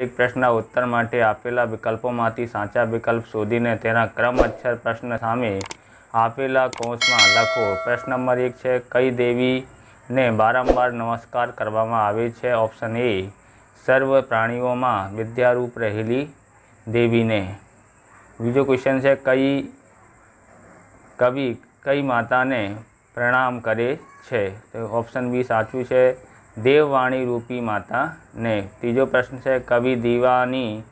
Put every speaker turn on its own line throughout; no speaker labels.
એક પ્રશ્નના ઉત્તર માટે આપેલા વિકલ્પોમાંથી સાચા વિકલ્પ શોધીને તેના ક્રમ અક્ષર પ્રશ્ન સામે આપેલા કૌંસમાં લખો. પ્રશ્ન નંબર એક છે, કઈ દેવીને વારંવાર નમસ્કાર કરવામાં આવે છે? ઓપ્શન એ, સર્વ પ્રાણીઓમાં વિદ્યારૂપ રહેલી દેવીને. બીજો ક્વેશ્ચન છે, કઈ કવિ કઈ માતાને પ્રણામ કરે છે? તો ઓપ્શન બી સાચું છે. દેવવાણી રૂપી માતાને. ત્રીજો પ્રશ્ન છે, કવિ દીવાની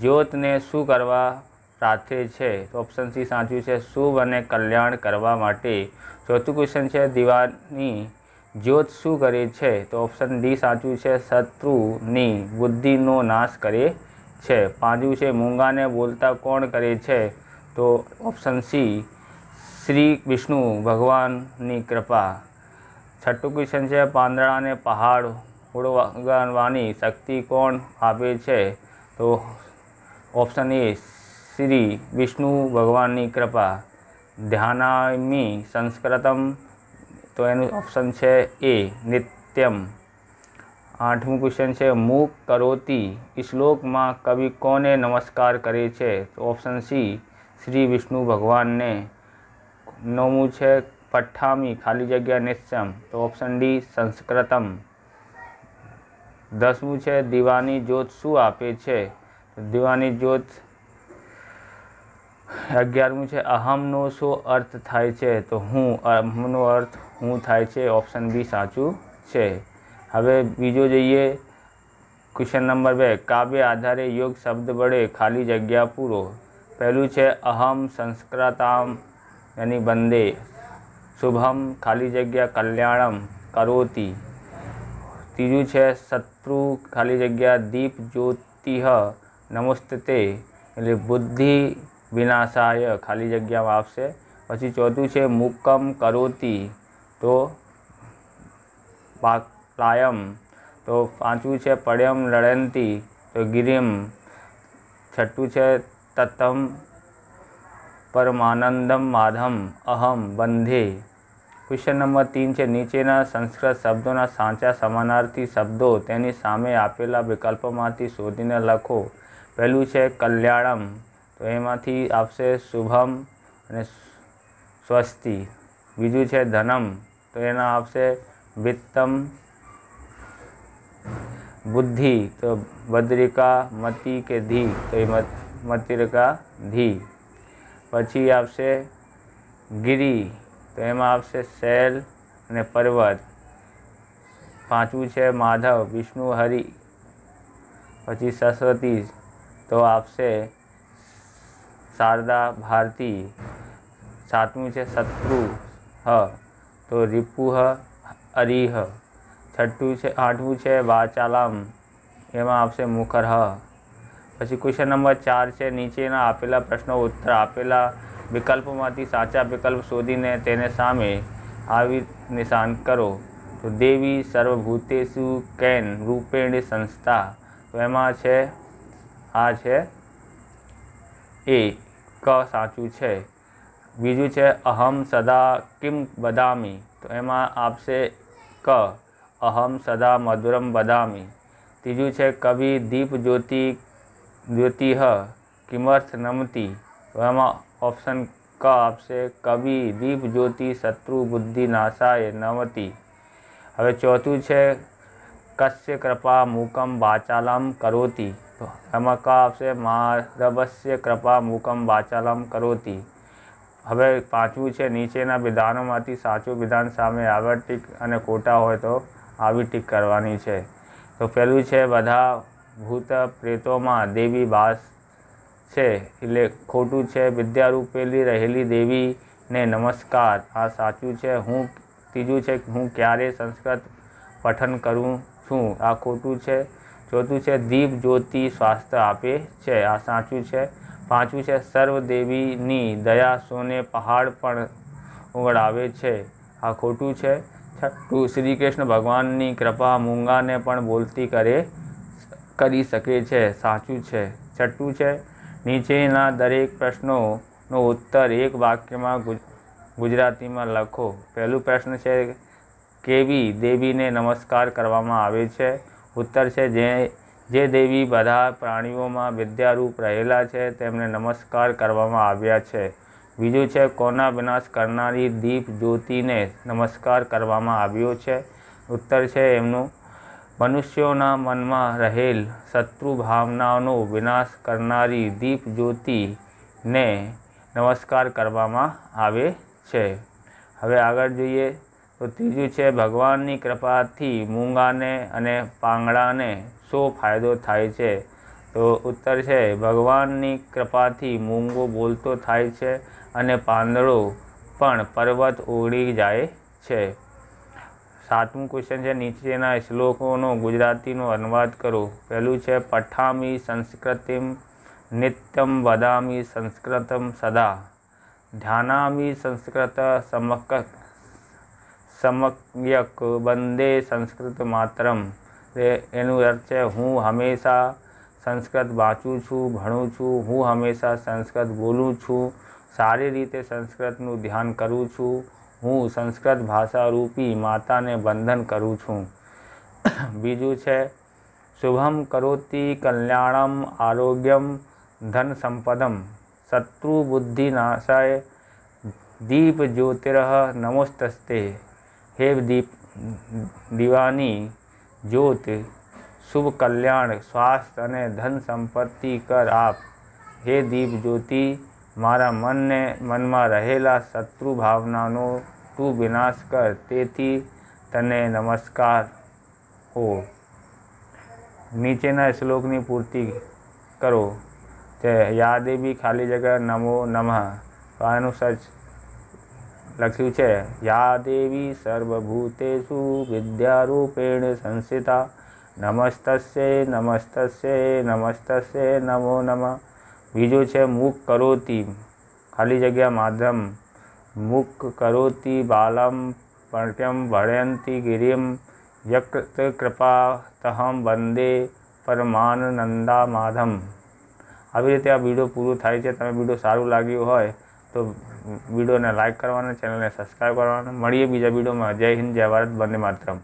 જ્યોતને શું કરવા પ્રાર્થે છે? તો ઓપ્શન સી સાચું છે, શુભ અને કલ્યાણ કરવા માટે. ચોથું ક્વેશ્ચન છે, દીવાની જ્યોત શું કરે છે? તો ઓપ્શન ડી સાચું છે, શત્રુની બુદ્ધિનો નાશ કરે છે. પાંચું છે, મૂંગાને બોલતા કોણ કરે છે? તો ઓપ્શન સી શ્રી વિષ્ણુ ભગવાનની કૃપા. છઠ્ઠું ક્વેશ્ચન છે પાંદડાને પહાડ ઉડવાની શક્તિ કોણ આપે છે? તો ઓપ્શન એ શ્રી વિષ્ણુ ભગવાનની કૃપા. ધ્યાનામી સંસ્કૃતમ, તો એનું ઓપ્શન છે એ નિત્યમ. આઠમું ક્વેશ્ચન છે મૂક કરોતી શ્લોકમાં કવિ કોને નમસ્કાર કરે છે? તો ઓપ્શન સી શ્રી વિષ્ણુ ભગવાનને. નવમું છે પઠ્ઠામી ખાલી જગ્યા નિશ્ચમ તો ઓપ્શન ડી સંસ્કૃતમ દસમું છે દીવાની જ્યોત શું આપે છે દીવાની જ્યોત અગિયારમું છે અહમનો શું અર્થ થાય છે તો હું અહમનો અર્થ હું થાય છે ઓપ્શન બી સાચું છે હવે બીજો જઈએ ક્વેશ્ચન નંબર બે કાવ્ય આધારે યોગ શબ્દ વડે ખાલી જગ્યા પૂરો પહેલું છે અહમ સંસ્કૃતામ યાની બંદે શુભમ ખાલી જગ્યા કલ્યાણમ કરોતી ત્રીજું છે શત્રુ ખાલી જગ્યા દીપ જ્યોતિહ નમસ્તે એટલે બુદ્ધિ વિનાશાય ખાલી જગ્યામાં આવશે પછી ચોથું છે મુક્કમ કરોતી તો પાયમ તો પાંચમું છે પડ્યમ લડંતી તો ગિરિમ છઠ્ઠું છે તત્તમ પરમાનંદમ માધમ અહમ બંધે ક્વેશ્ચન નંબર તીન છે, નીચેના સંસ્કૃત શબ્દોના સાચા સમાનાર્થી શબ્દો તેની સામે આપેલા વિકલ્પોમાંથી શોધીને લખો. પહેલું છે, કલ્યાણમ. તો એમાંથી આવશે શુભમ અને સ્વસ્તિ. બીજું છે, ધનમ. તો એના આવશે વિત્તમ, બુદ્ધિ. તો બદ્રિકા, મતિ કે ધી. તો એ મતિરકા, ધી. પછી આવશે ગિરી. તો એમાં આવશે શૈલ અને પર્વત પાંચમું છે માધવ, વિષ્ણુ, હરિ, પછી સરસ્વતી. તો આવશે શારદા, ભારતી. સાતમું છે શત્રુ, હ. તો રિપુહ અરિહ છઠ્ઠું છે, આઠમું છે વાચાલામ. એમાં આવશે મુખર, હ. પછી ક્વેશ્ચન નંબર ચાર છે, નીચેના આપેલા પ્રશ્નો, ઉત્તર આપેલા વિકલ્પોમાંથી સાચા વિકલ્પ શોધીને તેને સામે આવી નિશાન કરો. તો દેવી સર્વભૂતેશુ કેન રૂપેણ સંસ્થા. તો એમાં છે, આ છે, એ, ક સાચું છે. બીજું છે, અહમ સદા કિમ બદામી. તો એમાં આપશે ક, અહમ સદા મધુરમ બદામી. ત્રીજું છે, કવિ દીપ જ્યોતિ જ્યોતિહ, કિમર્થ નમતી. તો એમાં ઓપ્શન ક આપશે કવિ દીપ જ્યોતિ શત્રુ બુદ્ધિ નાશાય નમતી હવે ચોથું છે કસ્ય કૃપા મૂકમ વાચાલમ કરોતી। તો એમાં ક આવશે માધવસ્ય કૃપા મૂકમ વાચાલમ કરોતી। હવે પાંચમું છે, નીચેના વિધાનોમાંથી સાચું વિધાન સામે આવા ટીક અને ખોટા હોય તો આવી ટીક કરવાની છે। તો પહેલું છે, બધા ભૂત પ્રેતોમાં દેવી વાસ છે. એટલે ખોટું છે, વિદ્યારૂપેલી રહેલી દેવીને નમસ્કાર. આ સાચું છે. હું ત્રીજું છે હું ક્યારે સંસ્કૃત પઠન કરું છું? આ ખોટું છે. ચોથું છે, દીપ જ્યોતિ સ્વાસ્થ્ય આપે છે. આ સાચું છે. પાંચમું છે, સર્વ દેવીની દયા સોને પહાડ પણ ઉગડાવે છે. આ ખોટું છે. છઠ્ઠું શ્રી કૃષ્ણ ભગવાનની કૃપા મૂંગાને પણ બોલતી કરે, કરી શકે છે. સાચું છે. છઠ્ઠું છે નીચેના દરેક પ્રશ્નોનો ઉત્તર એક વાક્યમાં ગુજરાતીમાં લખો. પહેલું પ્રશ્ન છે, કેવી દેવીને નમસ્કાર કરવામાં આવે છે? ઉત્તર છે, જે જે દેવી બધા પ્રાણીઓમાં વિદ્યારૂપ રહેલા છે, તેમને નમસ્કાર કરવામાં આવ્યા છે. બીજું છે, કોના વિનાશ કરનારી દીપ જ્યોતિને નમસ્કાર કરવામાં આવ્યો છે? ઉત્તર છે, એમનું મનુષ્યોના મનમાં રહેલ શત્રુ ભાવનાઓનો વિનાશ કરનારી દીપ જ્યોતિને નમસ્કાર કરવામાં આવે છે. હવે આગળ જોઈએ તો ત્રીજું છે, ભગવાનની કૃપાથી મૂંગાને અને પાંગડાને શો ફાયદો થાય છે? તો ઉત્તર છે, ભગવાનની કૃપાથી મૂંગો બોલતો થાય છે અને પાંદડો પણ પર્વત ઓગળી જાય છે. સાતમું ક્વેશ્ચન છે, નીચેના શ્લોકોનો ગુજરાતીનો અનુવાદ કરો. પહેલું છે, પઠામી સંસ્કૃતિમ નિત્યમ વદામી સંસ્કૃતમ સદા. ધ્યાનામી સંસ્કૃત સમક સમયક બંદે સંસ્કૃત માતરમ. એનું અર્થ છે, હું હંમેશા સંસ્કૃત વાંચું છું, ભણું છું, હું હંમેશા સંસ્કૃત બોલું છું, સારી રીતે સંસ્કૃતનું ધ્યાન કરું છું હું સંસ્કૃત ભાષા રૂપી માતાને વંદન કરું છું. બીજું છે, શુભમ કરોતિ કલ્યાણમ આરોગ્યમ ધન સંપદમ. શત્રુ બુદ્ધિ નાશાય, દીપ જ્યોતિર નમોસ્તસ્તે. હે દીપ, દીવાની જ્યોત, શુભ કલ્યાણ સ્વાસ્થ્ય અને ધન સંપત્તિ કર આપ. હે દીપ જ્યોતિ મારા મનને મનમાં રહેલા શત્રુ ભાવનાનો તું વિનાશ કર, તેથી તને નમસ્કાર હો. નીચેના શ્લોકની પૂર્તિ કરો. તે યાદેવી ખાલી જગ્યા નમો નમઃ. તો આનું સર્ચ લખ્યું છે યા દેવી સર્વભૂતેષુ વિદ્યારૂપેણ સંસ્થિતા નમસ્તસ્ય નમસ્તસ્ય નમસ્તસ્ય, નમો નમઃ. બીજું છે મુખ કરોતી. ખાલી જગ્યા માધ્યમ. મુખ કરોતી બાલમ પટ્યમ ભણયંતી ગિરિમ. વ્યક્ત કૃપા તહમ વંદે પરમાનંદા માધમ. આવી રીતે આ વીડિયો પૂરું થાય છે. તમે વીડિયો સારું લાગ્યું હોય તો વિડીયોને લાઇક કરવાના ચેનલને સબસ્ક્રાઈબ કરવાના. મળીએ બીજા વિડીયોમાં જય હિન્દ, જય ભારત બંને માતરમ.